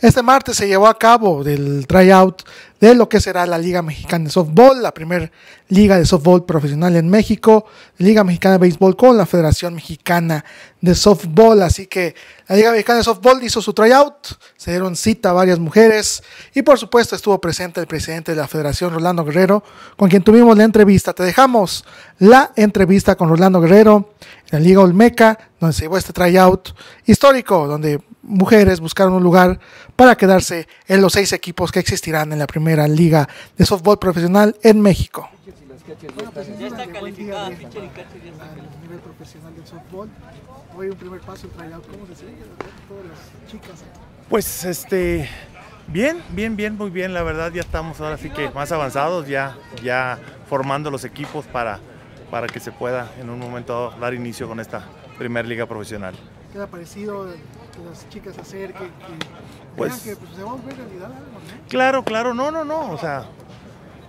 Este martes se llevó a cabo el tryout de lo que será la Liga Mexicana de Softball, la primera liga de softball profesional en México, Liga Mexicana de Béisbol con la Federación Mexicana de Softball. Así que la Liga Mexicana de Softball hizo su tryout, se dieron cita a varias mujeres y por supuesto estuvo presente el presidente de la Federación, Rolando Guerrero, con quien tuvimos la entrevista. Te dejamos la entrevista con Rolando Guerrero la Liga Olmeca, donde se llevó este tryout histórico, donde mujeres buscaron un lugar para quedarse en los seis equipos que existirán en la primera liga de softball profesional en México. Chicas. Pues este, bien, bien, bien, muy bien, la verdad ya estamos ahora sí que más avanzados, ya, ya formando los equipos para, para que se pueda en un momento dar inicio con esta primera liga profesional. ¿Qué ha parecido que las chicas hacer, que, que pues, que pues, se va a realidad algo, ¿no? Claro, claro, no, no, no, o sea,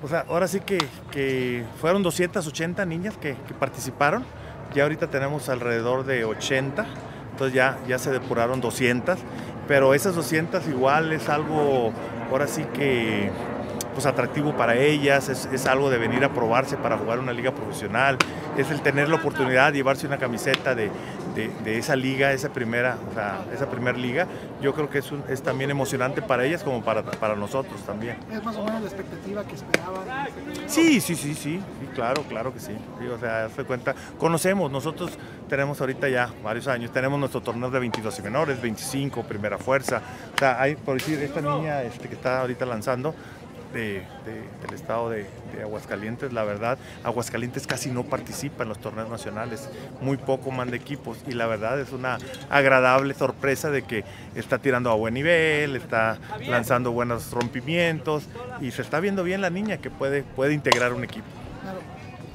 o sea ahora sí que, que fueron 280 niñas que, que, participaron, ya ahorita tenemos alrededor de 80, entonces ya, ya se depuraron 200, pero esas 200 igual es algo, ahora sí que pues atractivo para ellas, es, es, algo de venir a probarse para jugar una liga profesional, es el tener la oportunidad de llevarse una camiseta de, de, de esa liga, esa primera, o sea, esa primera liga, yo creo que es, un, es también emocionante para ellas como para, para, nosotros también. ¿Es más o menos la expectativa que esperaban? Sí, sí, sí, sí, sí, claro, claro que sí. sí o sea, se cuenta, conocemos, nosotros tenemos ahorita ya varios años, tenemos nuestro torneo de 22 y menores, 25, primera fuerza, o sea, hay, por decir, esta niña este, que está ahorita lanzando, de, de, del estado de, de, Aguascalientes. La verdad, Aguascalientes casi no participa en los torneos nacionales, muy poco manda equipos y la verdad es una agradable sorpresa de que está tirando a buen nivel, está lanzando buenos rompimientos y se está viendo bien la niña que puede, puede integrar un equipo.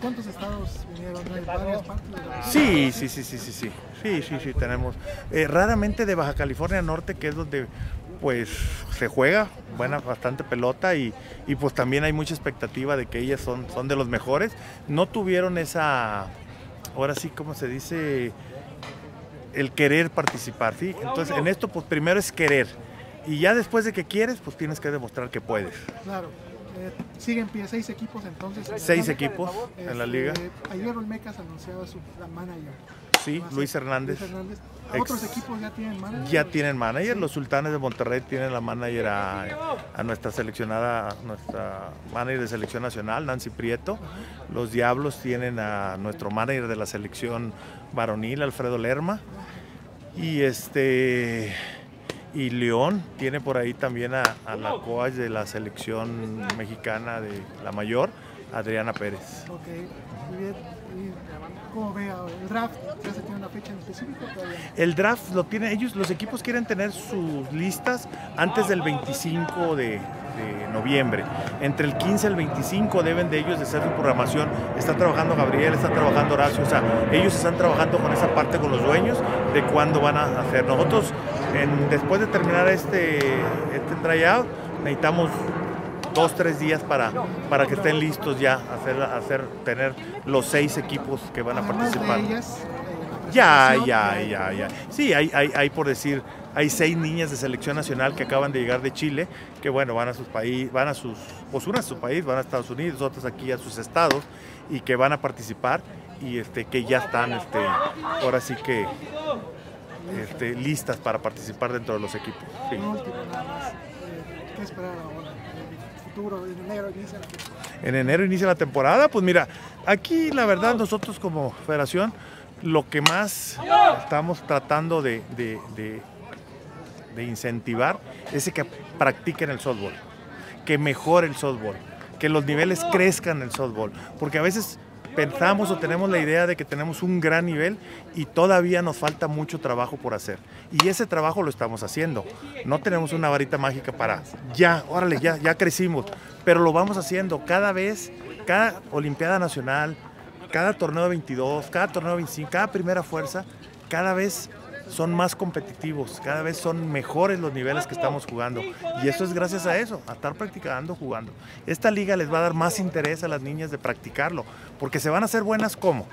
¿Cuántos estados vinieron? ¿Hay varias partes? Sí, sí, sí, sí, sí, sí, sí, sí, sí, tenemos. Eh, raramente de Baja California Norte, que es donde pues se juega buena bastante pelota y, y, pues también hay mucha expectativa de que ellas son, son de los mejores. No tuvieron esa, ahora sí, como se dice, el querer participar, ¿sí? Entonces en esto pues primero es querer y ya después de que quieres pues tienes que demostrar que puedes. Claro. Eh, siguen pie seis equipos entonces. Seis equipos este, en la liga. Ayer Olmecas anunciaba su manager. Sí, Luis Hernández. Luis Hernández. ¿Otros equipos ya tienen manager? Ya tienen manager. Sí. Los Sultanes de Monterrey tienen la manager a, a, nuestra seleccionada, nuestra manager de selección nacional, Nancy Prieto. Los Diablos tienen a nuestro manager de la selección varonil, Alfredo Lerma. Y este y León tiene por ahí también a, a la coach de la selección mexicana de la mayor, Adriana Pérez. Ok, muy bien. ¿Cómo ve el draft? ¿Ya se tiene una fecha en específico? Todavía? El draft lo tienen, ellos, los equipos quieren tener sus listas antes del 25 de, de, noviembre. Entre el 15 y el 25 deben de ellos de hacer su programación. Está trabajando Gabriel, está trabajando Horacio, o sea, ellos están trabajando con esa parte con los dueños de cuándo van a hacer. Nosotros, en, después de terminar este, este tryout, necesitamos dos, tres días para, para que estén listos ya, hacer, hacer, tener los seis equipos que van a participar. Ellas, eh, ya, ya, ya, ya. Sí, hay, hay, hay, por decir, hay seis niñas de selección nacional que acaban de llegar de Chile, que bueno, van a sus países, van a sus, pues unas a su país, van a Estados Unidos, otras aquí a sus estados, y que van a participar y este, que ya están, este, ahora sí que este, listas para participar dentro de los equipos. Sí. ¿Qué esperar ahora? En enero inicia la temporada. Pues mira, aquí la verdad nosotros como federación lo que más estamos tratando de, de, de, de incentivar es que practiquen el softball, que mejore el softball, que los niveles crezcan en el softball, porque a veces pensamos o tenemos la idea de que tenemos un gran nivel y todavía nos falta mucho trabajo por hacer. Y ese trabajo lo estamos haciendo. No tenemos una varita mágica para ya, órale, ya, ya crecimos, pero lo vamos haciendo cada vez, cada Olimpiada Nacional, cada torneo de 22, cada torneo de 25, cada primera fuerza, cada vez son más competitivos, cada vez son mejores los niveles que estamos jugando. Y eso es gracias a eso, a estar practicando, jugando. Esta liga les va a dar más interés a las niñas de practicarlo, porque se van a hacer buenas como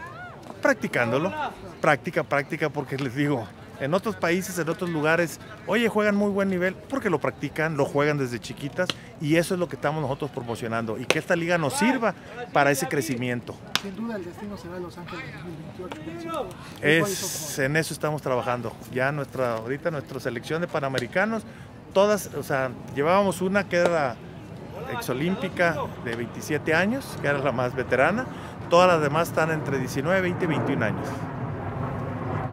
practicándolo, práctica, práctica, porque les digo, en otros países, en otros lugares, oye, juegan muy buen nivel porque lo practican, lo juegan desde chiquitas y eso es lo que estamos nosotros promocionando y que esta liga nos sirva para ese crecimiento. Sin duda el destino será Los Ángeles 2028. Es, en eso estamos trabajando. Ya nuestra, ahorita nuestra selección de panamericanos, todas, o sea, llevábamos una que era exolímpica de 27 años, que era la más veterana, todas las demás están entre 19, 20 y 21 años.